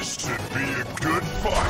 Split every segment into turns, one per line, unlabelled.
This should be a good fight.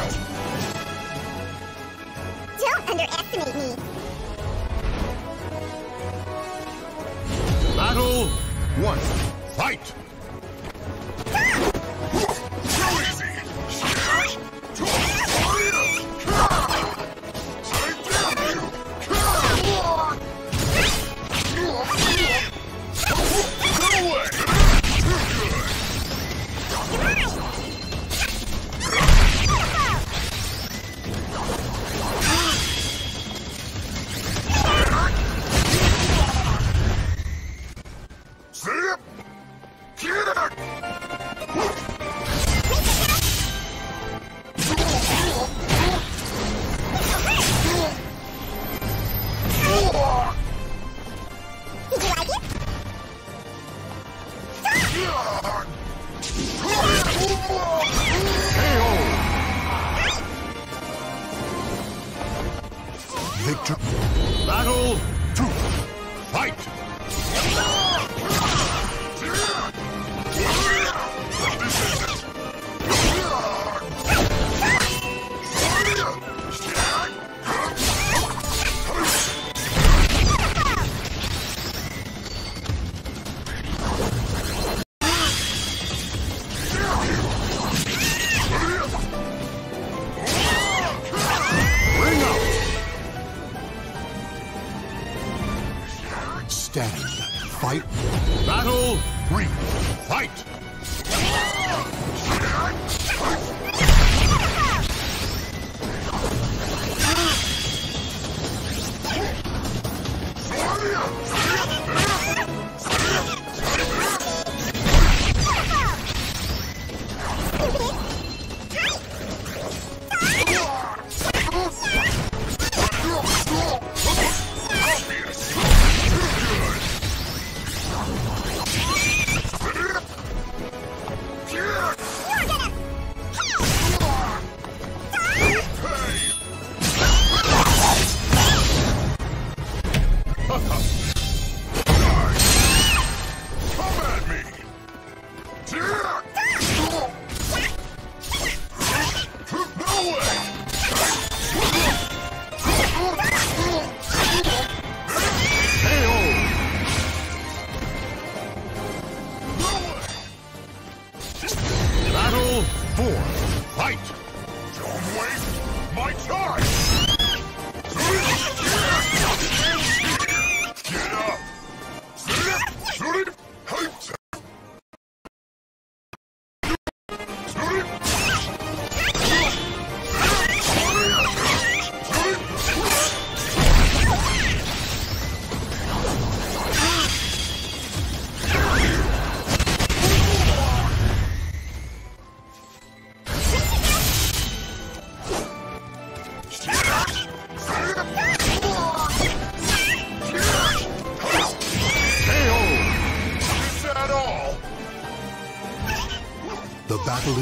Victor.
Battle two. Fight!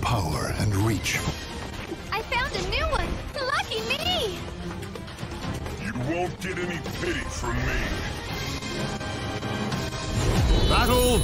power and reach.
I found a new one! Lucky me!
You won't get any pity from me.
Battle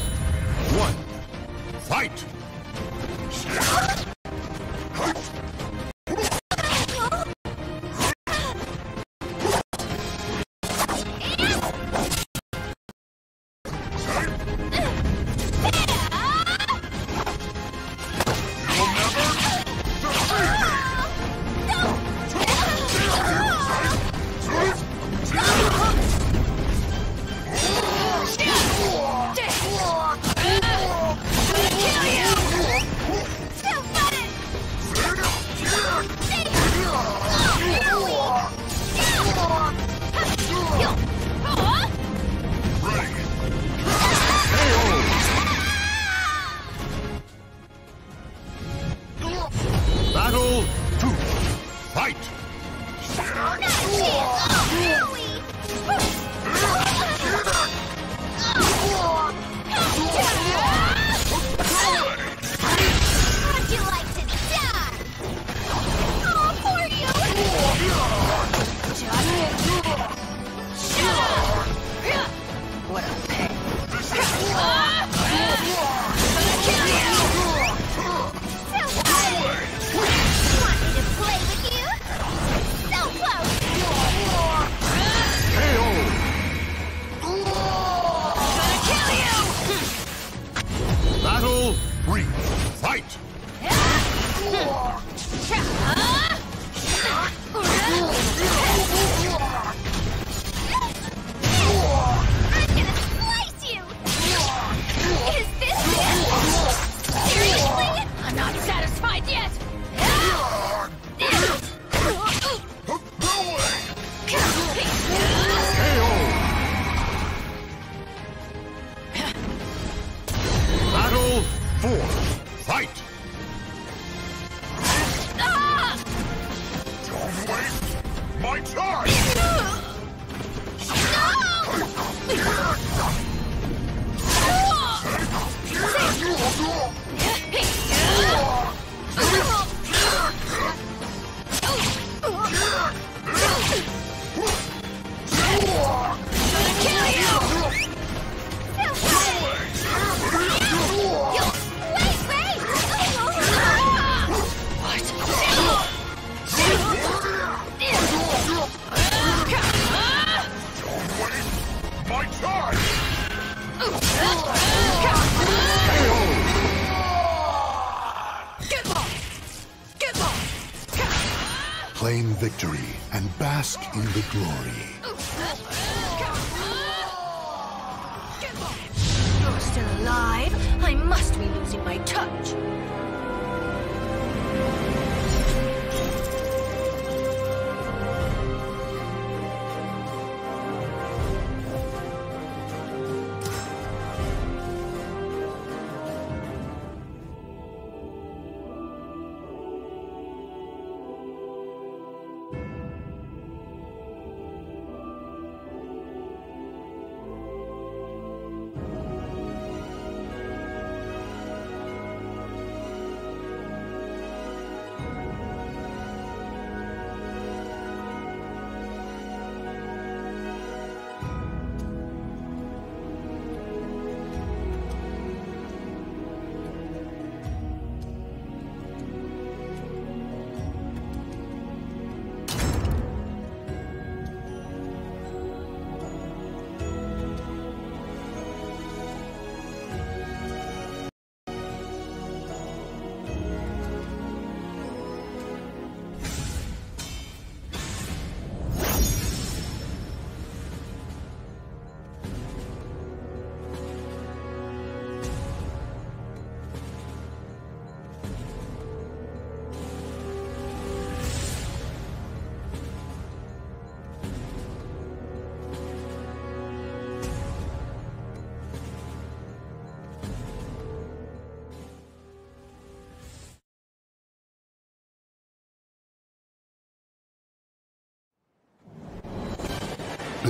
glory.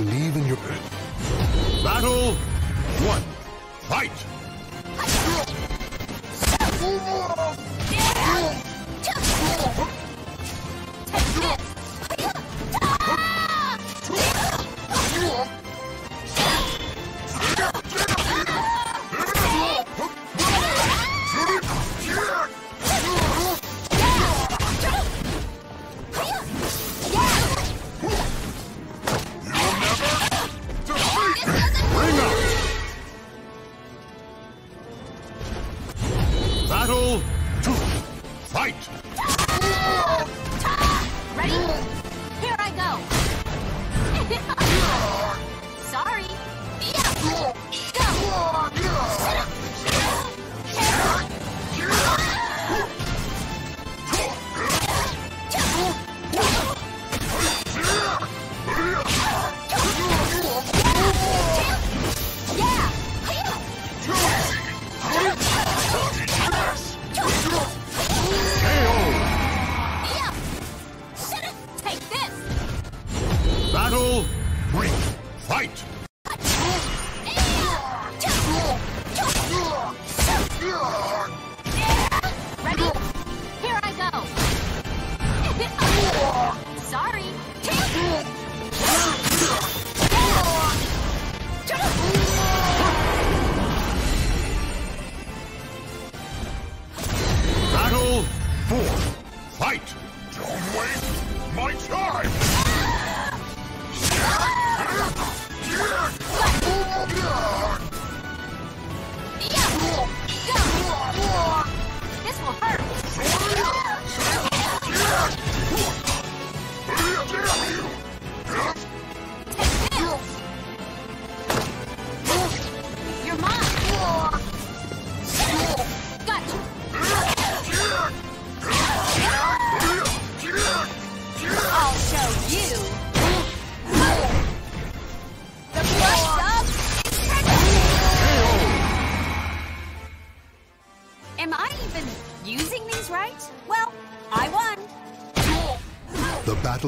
believe in your... Battle one. Fight!
Yeah.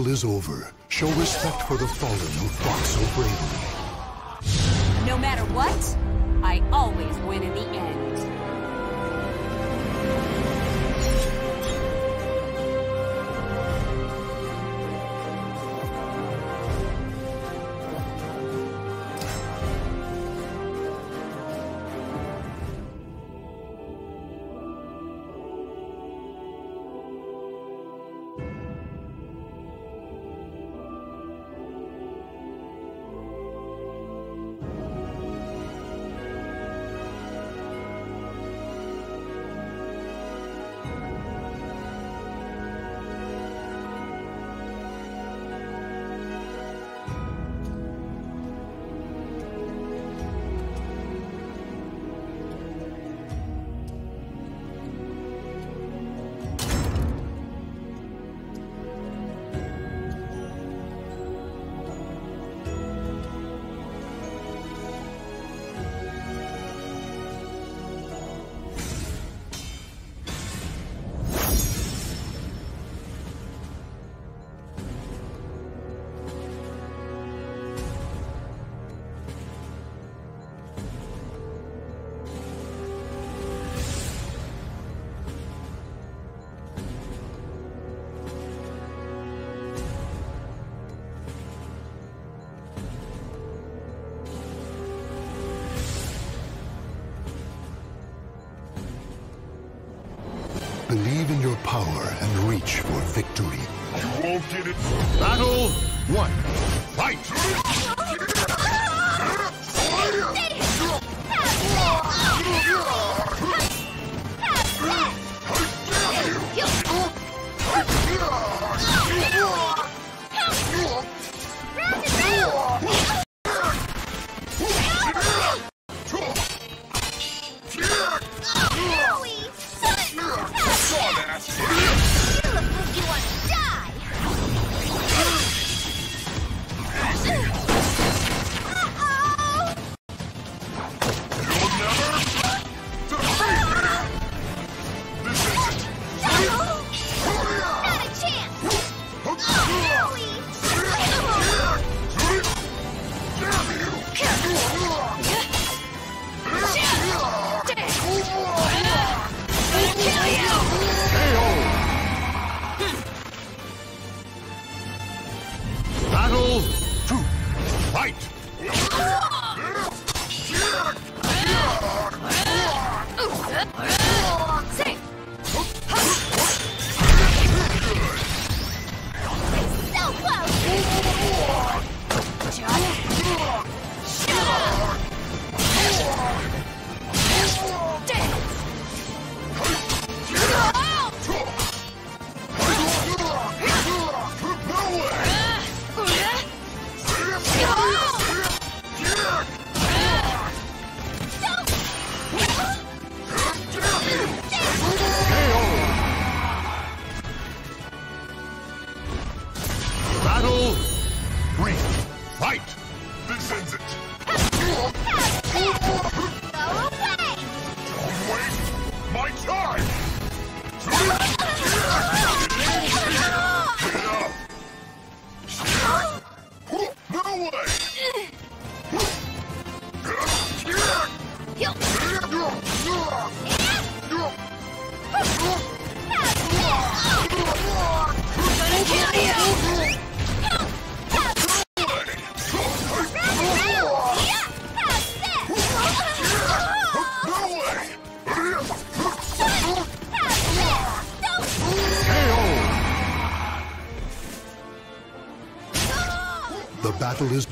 Is over, show respect for the fallen who fought so bravely.
No matter what, I always win in the end.
Victory.
You won't get it.
Battle one. Fight!
Battle
is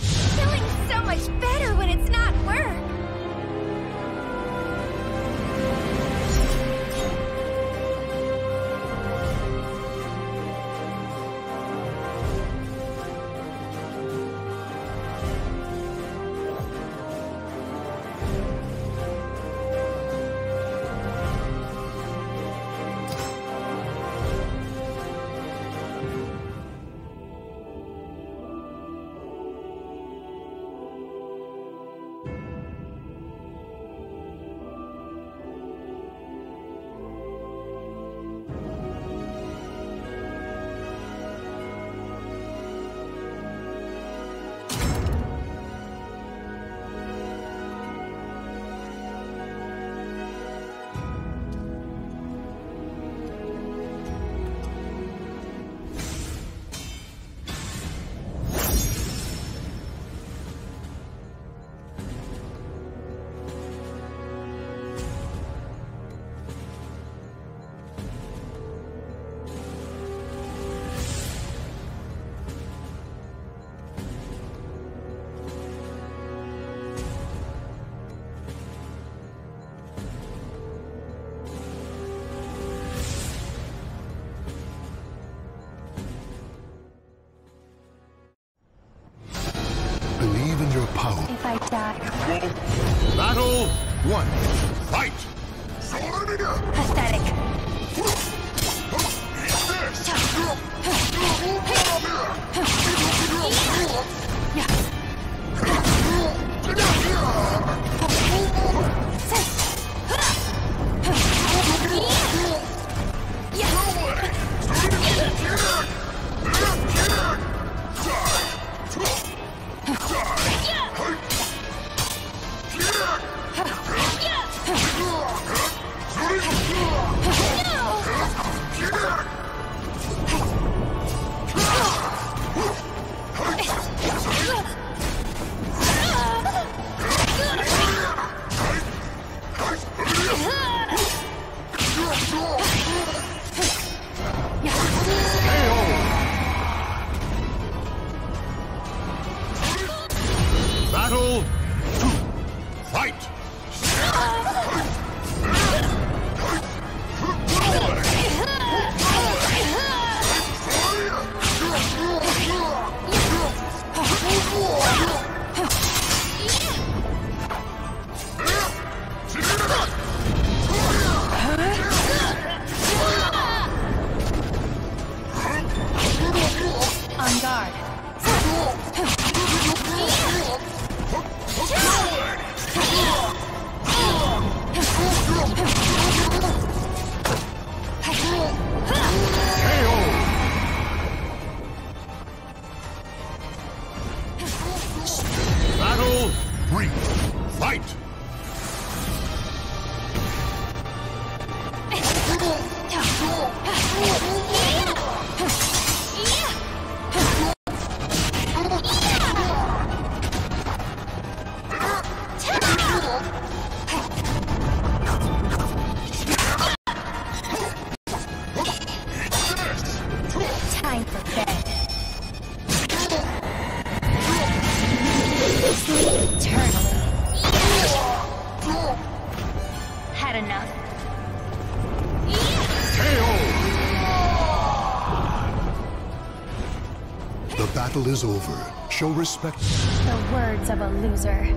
battle
is over. Show respect.
The words of a loser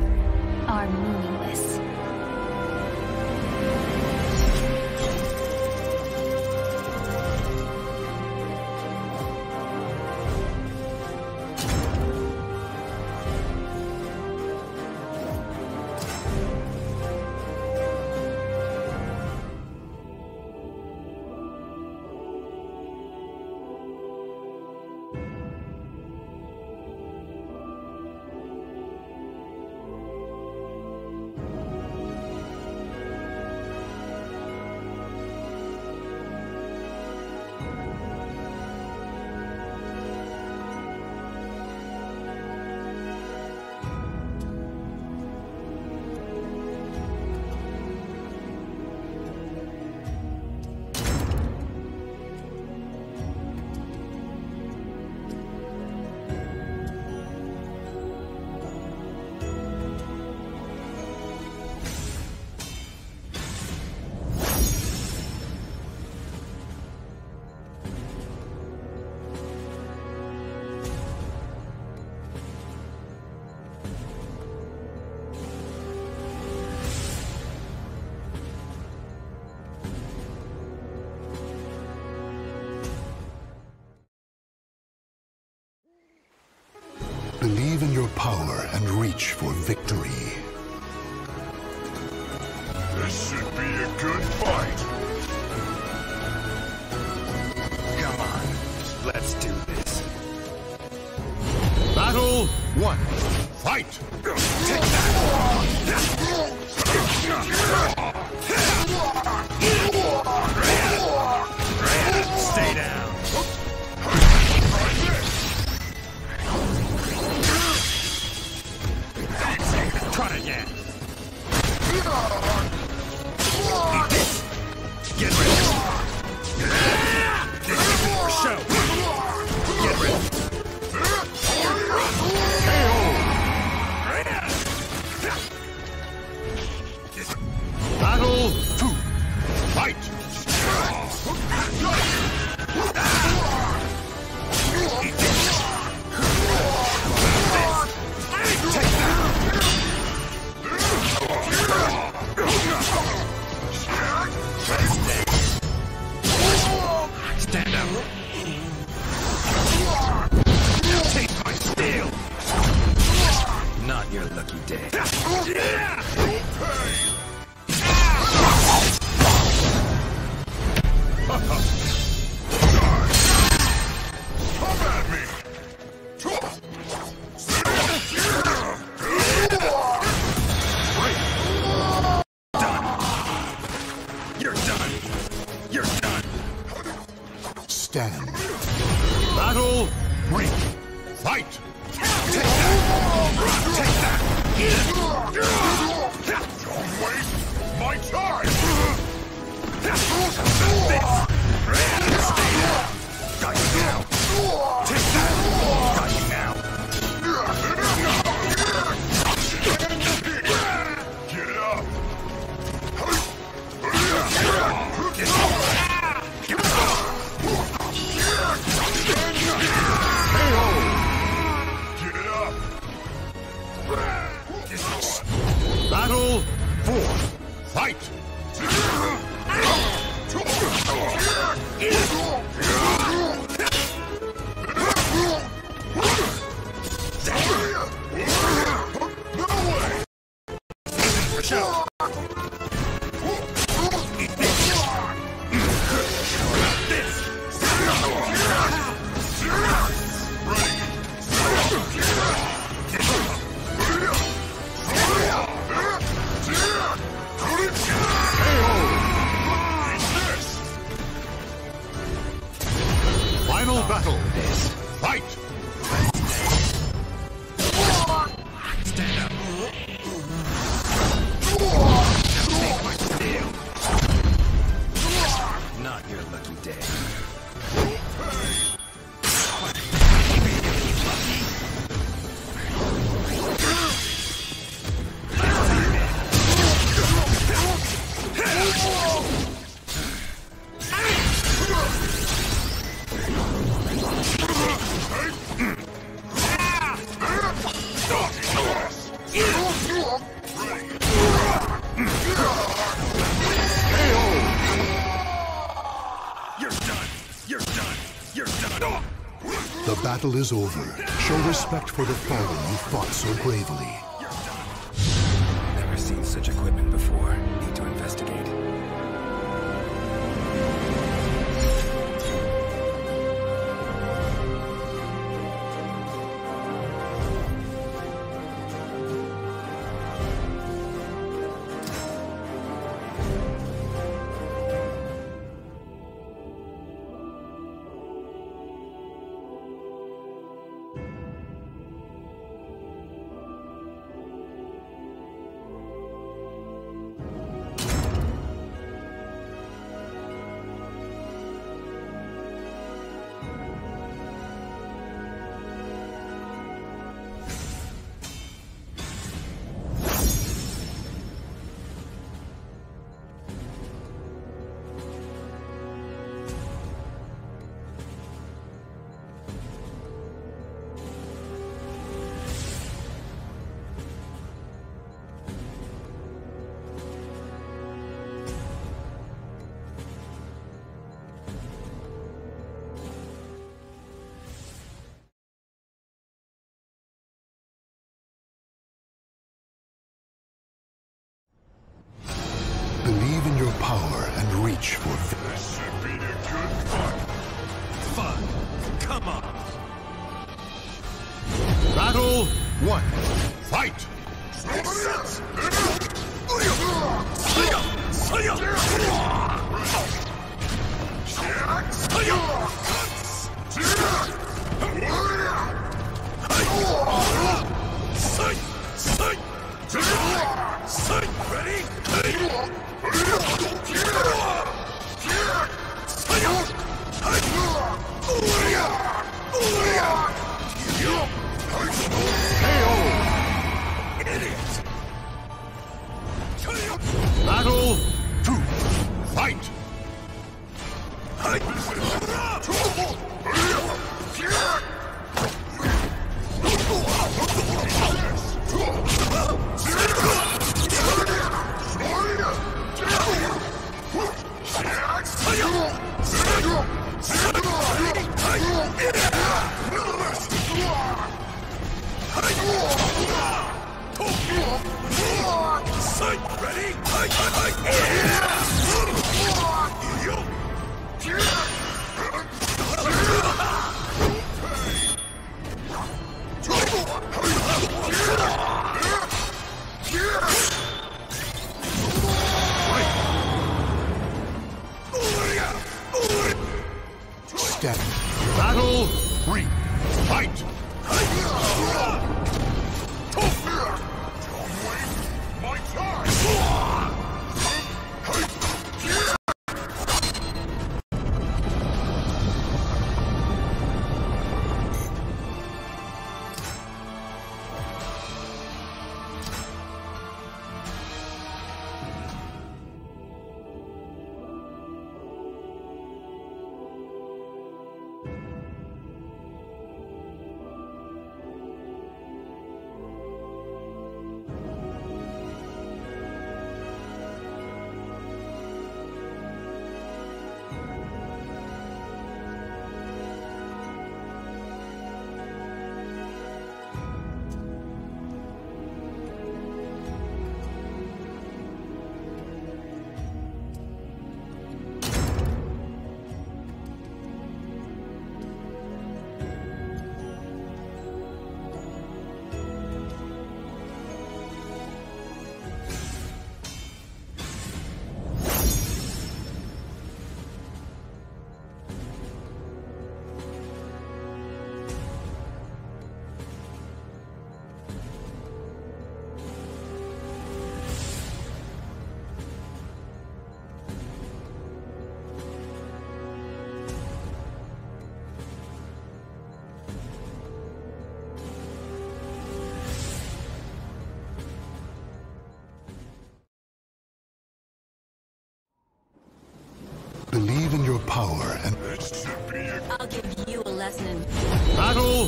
are meaningless.
Believe in your power and reach for victory.
This should be a good fight.
Come on, let's do this. Battle one. Fight! Take that! battle is over, show respect for the fallen you fought so bravely. much for
はい。
I'll give you a lesson.
Battle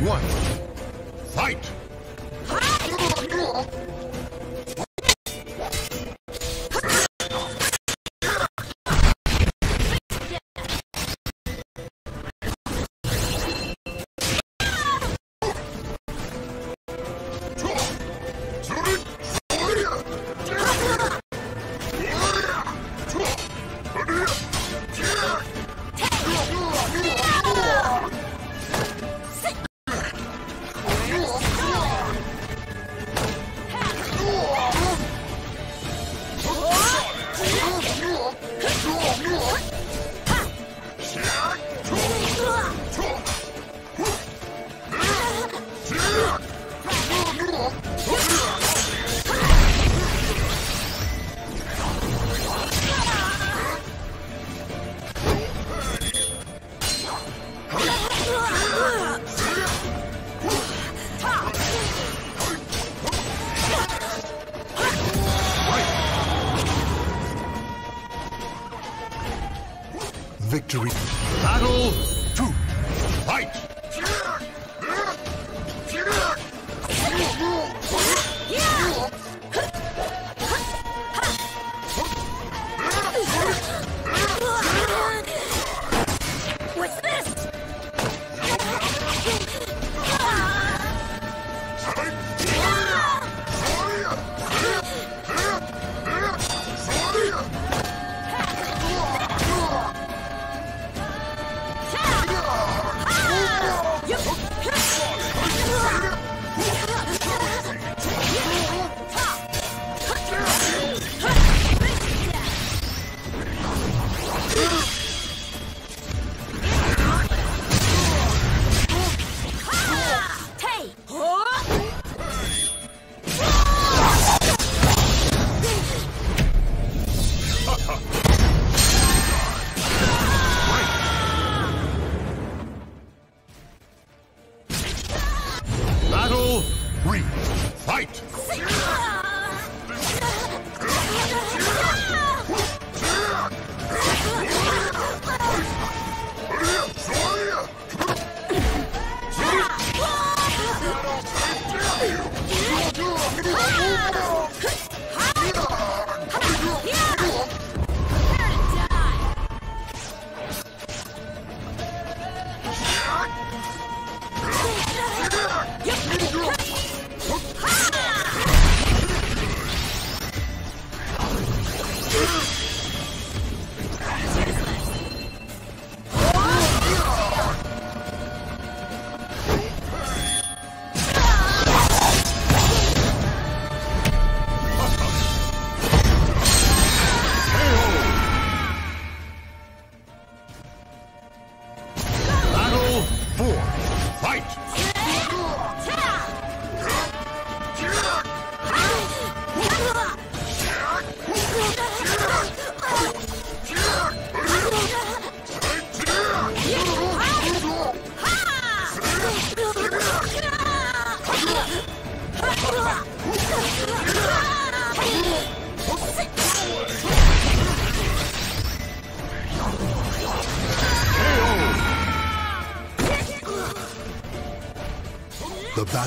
one. Fight!